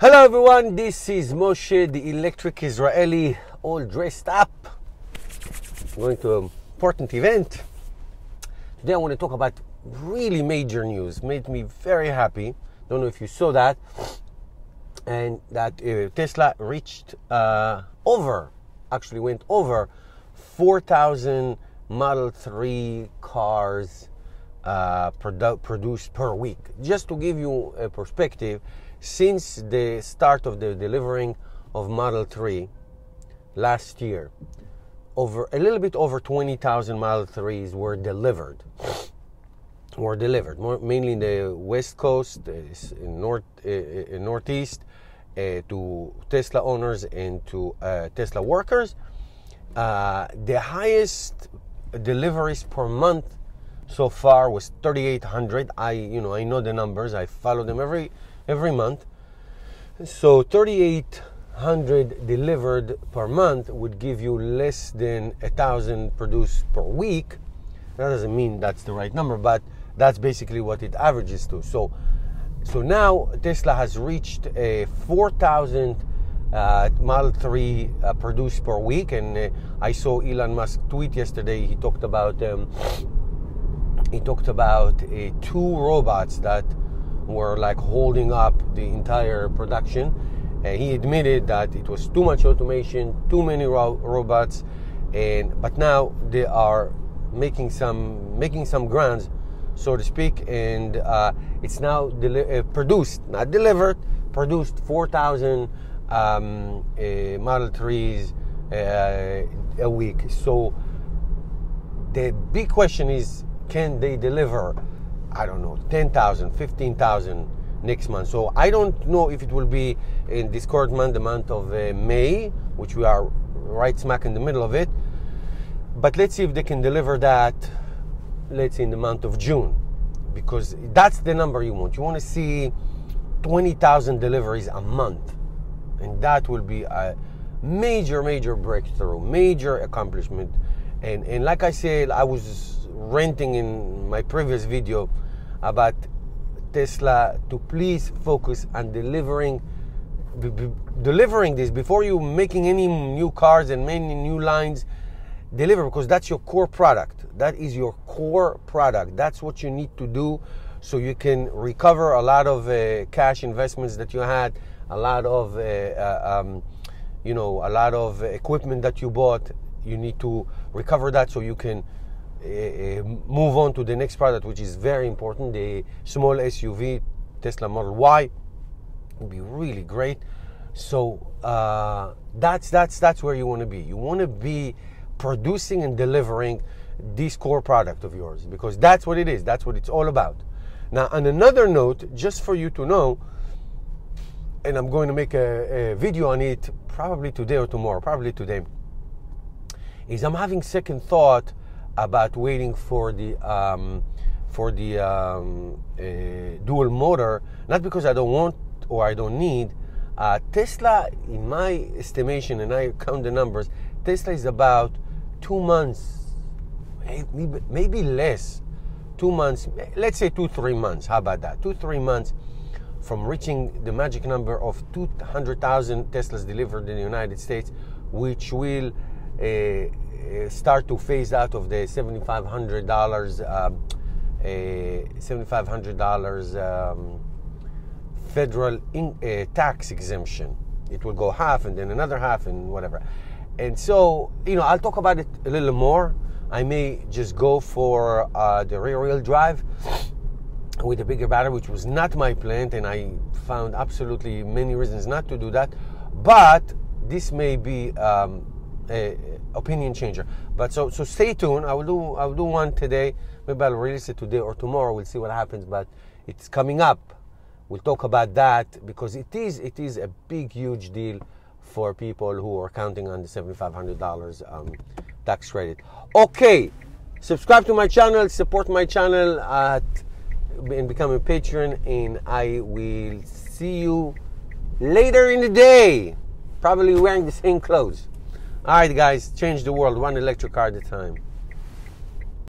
Hello everyone, this is Moshe, the electric Israeli, all dressed up. I'm going to an important event. Today I want to talk about really major news. Made me very happy. Don't know if you saw that. And that uh, Tesla reached uh, over, actually went over 4,000 Model 3 cars uh, produ- produced per week. Just to give you a perspective, since the start of the delivering of Model 3 last year, over a little bit over 20,000 Model 3s were delivered. Were delivered more, mainly in the West Coast, uh, in North, uh, in Northeast, uh, to Tesla owners and to uh, Tesla workers. Uh, the highest deliveries per month so far was 3,800. I, you know, I know the numbers. I follow them every every month. So 3,800 delivered per month would give you less than a thousand produced per week. That doesn't mean that's the right number, but that's basically what it averages to. So, so now Tesla has reached a 4,000 uh, Model 3 uh, produced per week, and uh, I saw Elon Musk tweet yesterday. He talked about um, he talked about uh, two robots that were like holding up the entire production. And he admitted that it was too much automation, too many ro- robots, and but now they are making some making some grounds, so to speak, and uh, it's now deli- uh, produced, not delivered, produced 4,000 um, uh, Model 3s uh, a week. So the big question is, can they deliver? I don't know, 10,000, 15,000 next month. So I don't know if it will be in this current month, the month of uh, May, which we are right smack in the middle of it. But let's see if they can deliver that, let's say in the month of June, because that's the number you want. You want to see 20,000 deliveries a month, and that will be a major, major breakthrough, major accomplishment. And, and like I said, I was ranting in my previous video about Tesla to please focus on delivering b- b- delivering this before you making any new cars and many new lines deliver because that's your core product. That is your core product. That's what you need to do so you can recover a lot of uh, cash investments that you had a lot of uh, uh, um, you know a lot of equipment that you bought. You need to recover that so you can move on to the next product, which is very important the small SUV Tesla Model Y. Would be really great. So uh, that's that's that's where you want to be. You want to be producing and delivering this core product of yours because that's what it is. That's what it's all about. Now, on another note, just for you to know, and I'm going to make a, a video on it probably today or tomorrow, probably today, is I'm having second thought about waiting for the um, for the um, uh, dual motor, not because I don't want or I don't need. Uh, Tesla, in my estimation, and I count the numbers, Tesla is about two months, maybe, less, two months, let's say two, three months. How about that? Two, three months from reaching the magic number of 200,000 Teslas delivered in the United States, which will start to phase out of the $7,500 um, uh, $7,500 um, federal in, tax exemption. It will go half and then another half and whatever. And so, you know, I'll talk about it a little more. I may just go for uh, the rear wheel drive with a bigger battery, which was not my plan, and I found absolutely many reasons not to do that. But this may be um, opinion changer. But so so stay tuned. I will do I will do one today. Maybe I'll release it today or tomorrow. We'll see what happens. But it's coming up. We'll talk about that because it is it is a big huge deal for people who are counting on the seventy five hundred dollars um, tax credit. Okay, subscribe to my channel, support my channel at and become a patron, and I will see you later in the day. Probably wearing the same clothes. All right, guys, change the world one electric car at a time.